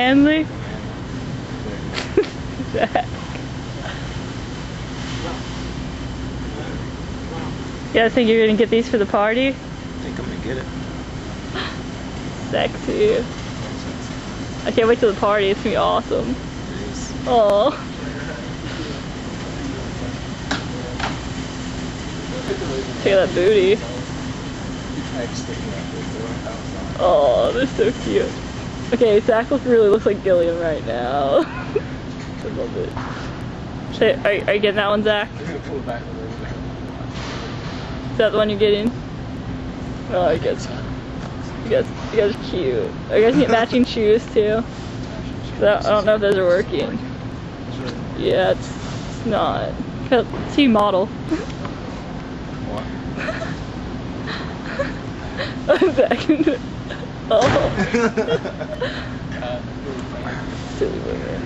Zach. You guys think you're gonna get these for the party? I think I'm gonna get it. Sexy. I can't wait till the party. It's gonna be awesome. Oh. Check out that booty. Oh, they're so cute. Okay, Zach look really looks like Gillian right now. I love it. Say, are, are you getting that one, Zach? Is that the one you're getting? Oh, you guys, you guys, you guys are cute. Are you guys get matching shoes too? I I don't know if those are working. Yeah, it's, it's not. See model. Zach. Oh. Silly women.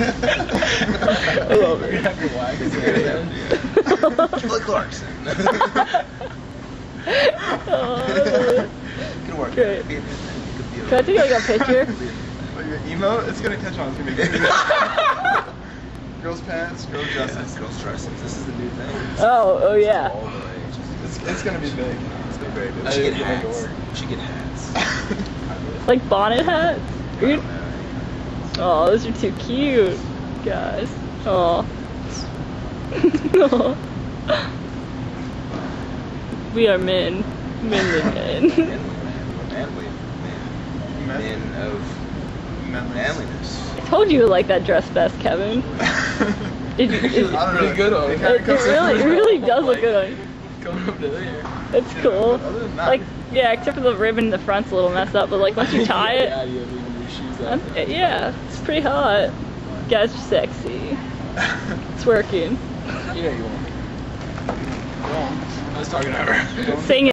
I love it. Kelly Clarkson. Oh, Good work. Great. Could be a good thing. Could be a- Can I take like a picture? Like your emo, it's gonna catch on. It's gonna be girls pants, girls Yeah, dresses. girls dresses. Oh, this is the new thing. Oh, oh yeah. All the rage. It's, it's gonna be big. It's gonna be very big. We should get hats. get We should get hats. Like bonnet hats? I You're- don't know. Oh, those are too cute, guys. Oh. we are men. Men men. Manly man. Manly. Men. Men of Manliness. manliness. I told you you like that dress best, Kevin. Did you? It, I don't know. Pretty good on It it. kinda it really, it really does look good on you. Coming up to there. It's cool. other than that- Like, yeah, except for the ribbon in the front's a little messed up, but like once you tie it, out of here, leaving your shoes out. it- yeah, it's pretty hot. Guys are sexy. It's working. Yeah, you want. I was talking to her. Sing it.